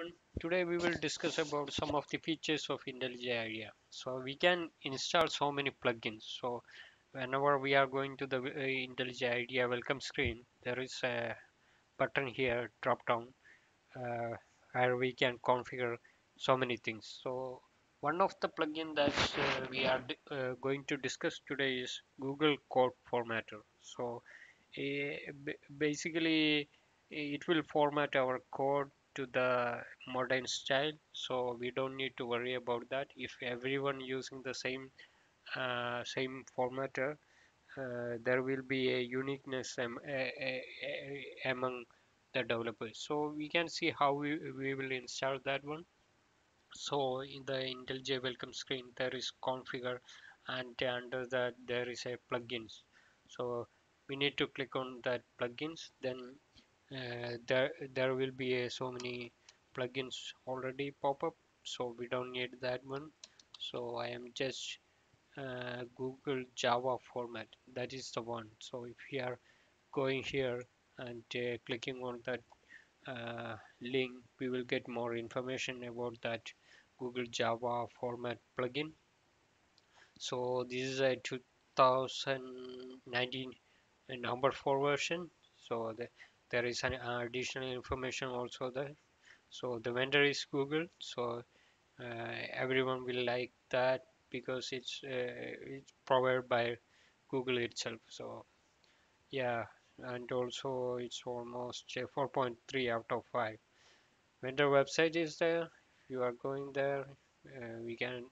everyone. Today we will discuss about some of the features of IntelliJ IDEA. So we can install so many plugins. So whenever we are going to the uh, IntelliJ IDEA welcome screen, there is a button here, drop down, uh, where we can configure so many things. So one of the plugin that uh, we are uh, going to discuss today is Google Code Formatter. So uh, basically it will format our code to the modern style so we don't need to worry about that. If everyone using the same uh, same formatter uh, there will be a uniqueness among the developers. So we can see how we, we will install that one. So in the IntelliJ welcome screen there is configure and under that there is a plugins. So we need to click on that plugins then there there will be uh, so many plugins already pop up so we don't need that one. So I am just uh, Google Java format. That is the one. So if we are going here and uh, clicking on that uh, link we will get more information about that Google Java format plugin. So this is a 2019 number 4 version. So the there is an additional information also there. So the vendor is google so uh, everyone will like that because it's uh, it's provided by google itself. So yeah and also it's almost 4.3 out of 5 vendor website is there. You are going there uh, we can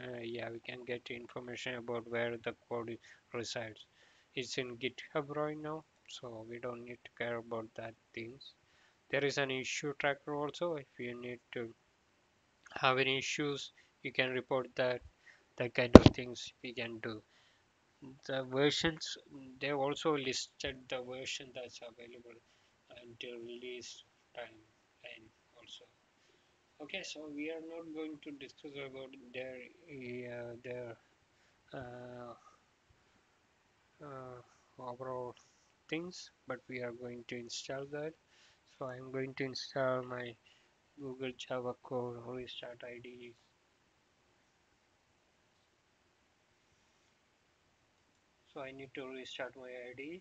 uh, yeah we can get information about where the code resides. It's in github right now so we don't need to care about that things. There is an issue tracker also. If you need to have any issues you can report that that kind of things we can do. The versions they also listed the version that's available until release time and also. Okay so we are not going to discuss about their uh, their uh, uh, overall things but we are going to install that. So I'm going to install my Google Java Core restart IDE so I need to restart my IDE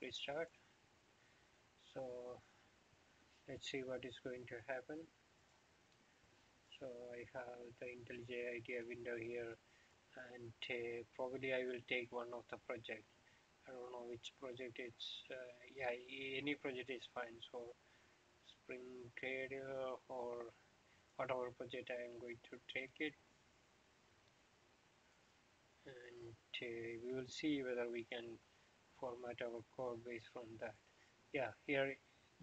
restart. So let's see what is going to happen. So I have the IntelliJ IDEA window here and uh, probably I will take one of the project I don't know which project it's uh, yeah any project is fine. So spring trader or whatever project I am going to take it. And uh, we will see whether we can format our code base from that. Yeah here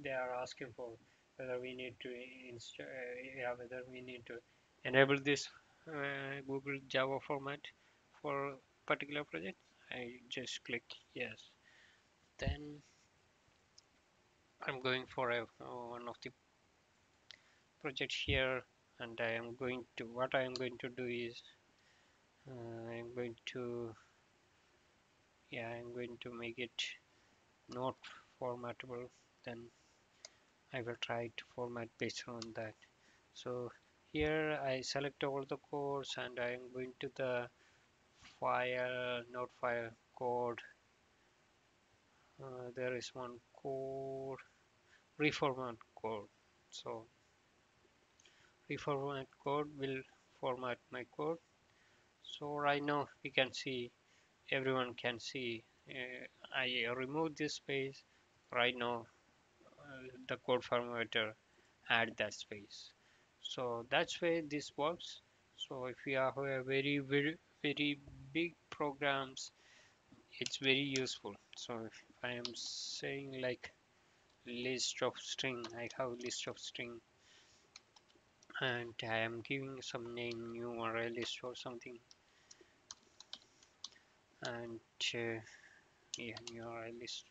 they are asking for whether we need to install uh, yeah whether we need to enable this uh, Google Java format for particular project I just click yes. Then I'm going for a, uh, one of the projects here and I am going to what I am going to do is uh, I'm going to yeah I'm going to make it not formatable. Then I will try to format based on that. So here I select all the codes and I am going to the file not file code. Uh, there is one code reformat code. So reformat code will format my code. So right now we can see everyone can see uh, I remove this space. Right now uh, the code formatter add that space. So that's why this works. So if you have a very very very big programs it's very useful. So if I am saying like list of string I have list of string and I am giving some name new URL list or something and uh, yeah URL list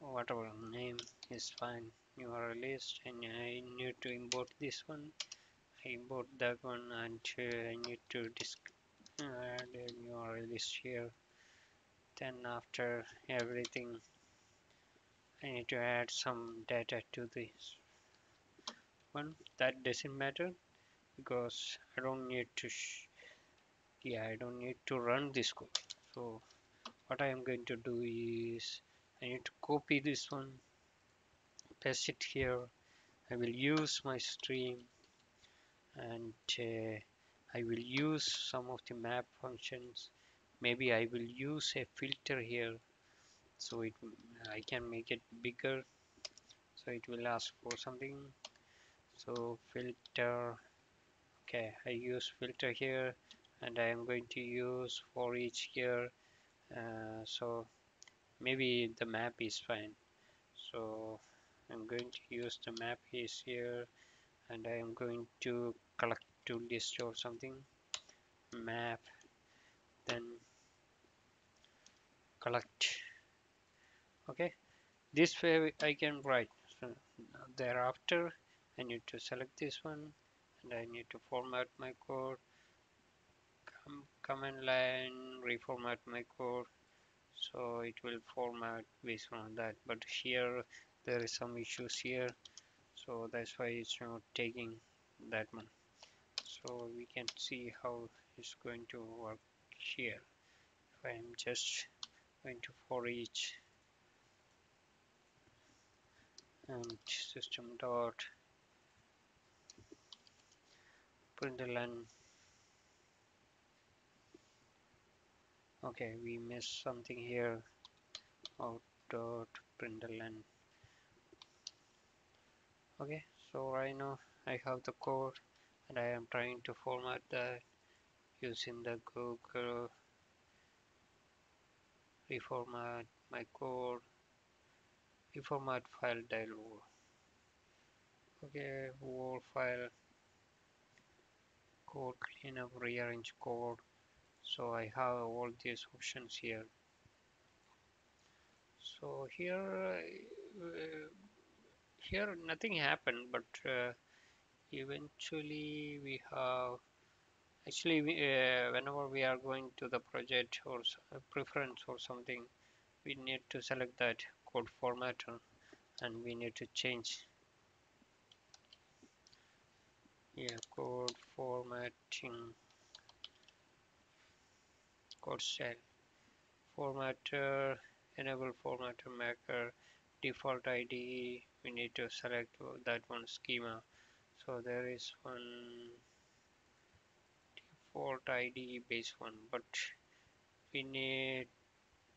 whatever name is fine URL list and I need to import this one I import that one and uh, I need to disk add a URL list here then after everything I need to add some data to this. One that doesn't matter because I don't need to yeah I don't need to run this code. So what I am going to do is I need to copy this one paste it here. I will use my stream and uh, I will use some of the map functions. Maybe I will use a filter here so it I can make it bigger. So it will ask for something. So filter okay I use filter here and I am going to use for each here. Uh, so maybe the map is fine. So I'm going to use the map is here and I am going to collect to list or something map then collect. Okay? This way I can write. So thereafter I need to select this one and I need to format my code. Com command line reformat my code. So it will format based on that. But here there is some issues here. So that's why it's not taking that one so we can see how it's going to work here. If I am just going to for each and system dot println okay we missed something here. Out dot println okay so right now I have the code and I am trying to format that using the Google reformat my code reformat file dialog okay word file code cleanup rearrange code so I have all these options here. So here uh, here nothing happened but uh, eventually we have actually we, uh, whenever we are going to the project or preference or something we need to select that code formatter and we need to change. Yeah code formatting code style formatter enable formatter maker default IDE we need to select that one schema so there is one default IDE base one but we need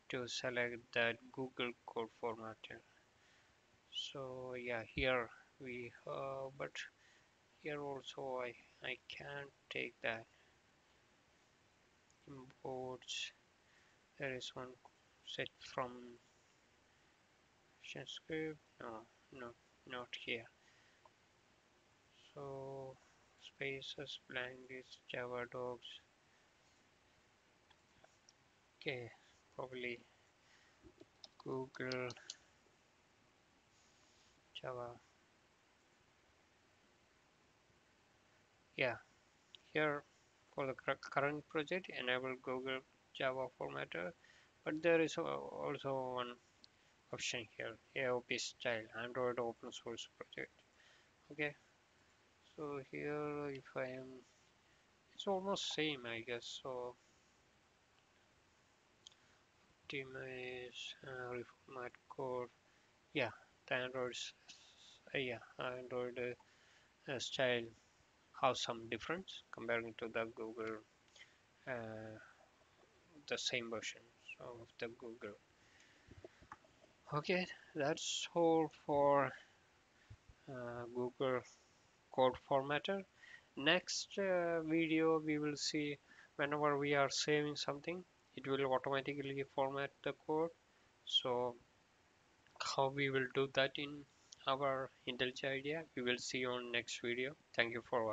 to select that Google code formatter so yeah here we but here also I, I can't take that. Imports there is one set from script. No no not here so spaces blank is java docs okay probably google java. Yeah here for the current project enable google java formatter. But there is also one option here AOSP style android open source project. Okay so here if i am it's almost same i guess. So optimize uh, reformat code. Yeah the android uh, yeah android uh, style have some difference comparing to the google uh, the same version of the google. Okay that's all for uh, google code formatter. Next uh, video we will see whenever we are saving something it will automatically format the code. So how we will do that in our IntelliJ IDEA we will see on next video. Thank you for watching